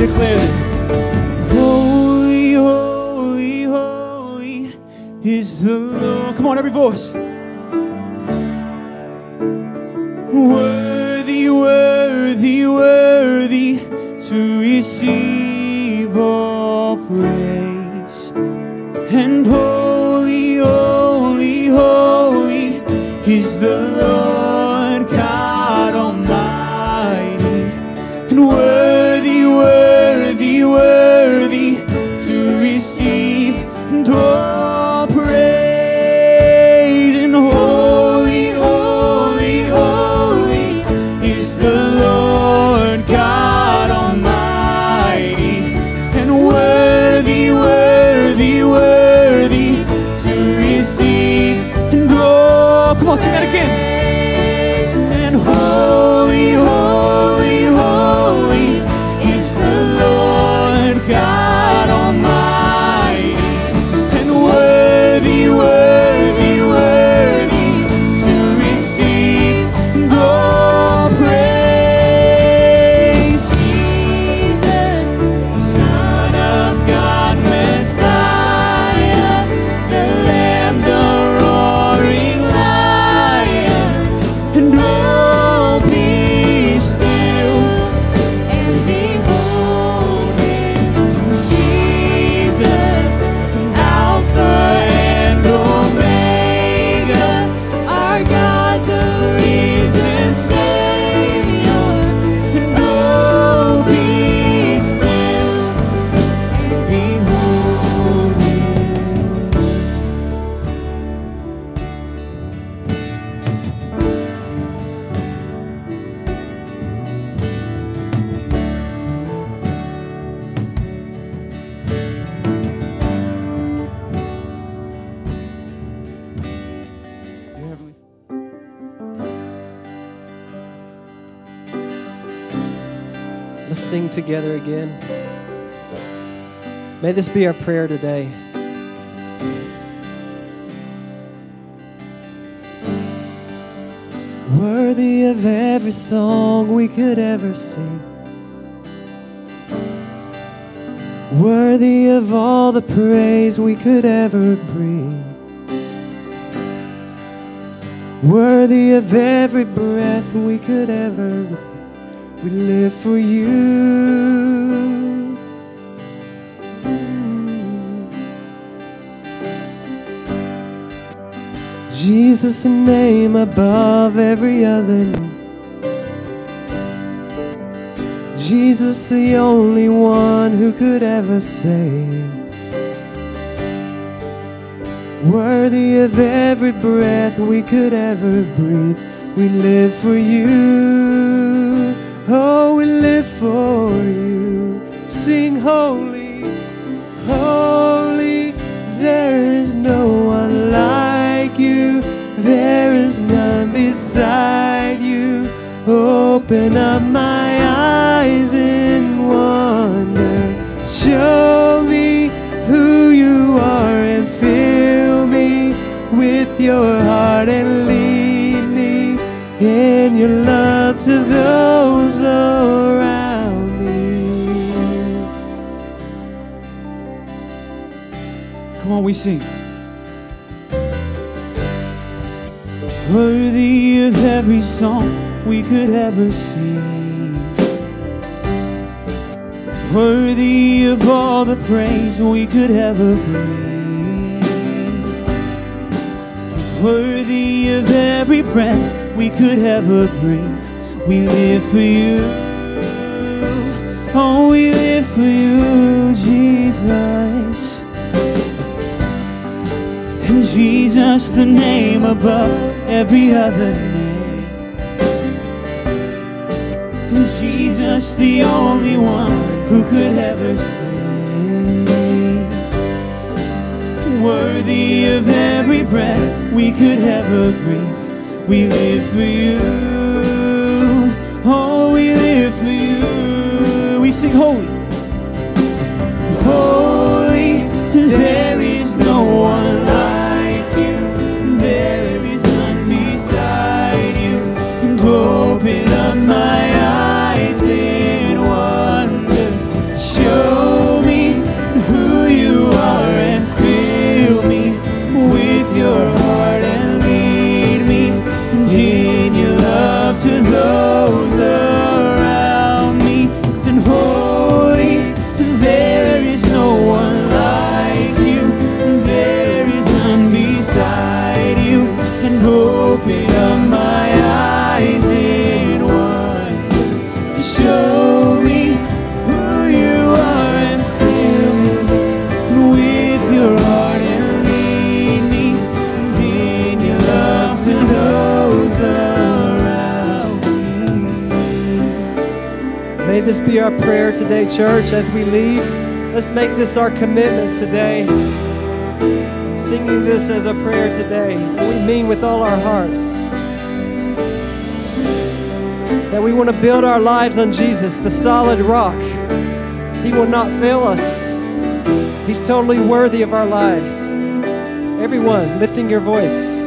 declare this. Holy, holy, holy is the Lord. Come on, every voice. Worthy, worthy, worthy to receive all praise. And holy, holy, holy is the Lord sing together again. May this be our prayer today. Worthy of every song we could ever sing. Worthy of all the praise we could ever bring. Worthy of every breath we could ever. We live for you. Jesus' name above every other name. Jesus, the only one who could ever save. Worthy of every breath we could ever breathe. We live for you. Show me who you are and fill me with your heart and lead me in your love to those around me. Come on, we sing. Worthy of every song we could ever sing. Worthy of all the praise we could ever bring. Worthy of every breath we could ever breathe. We live for you. Oh, we live for you, Jesus. And Jesus, the name above every other name. And Jesus, the only one who could ever save. Worthy of every breath we could ever breathe. We live for you. Oh, we live for you. We sing. Holy, this be our prayer today, church, as we leave. Let's make this our commitment today. Singing this as a prayer today. We mean with all our hearts that we want to build our lives on Jesus, the solid rock. He will not fail us. He's totally worthy of our lives. Everyone, lifting your voice.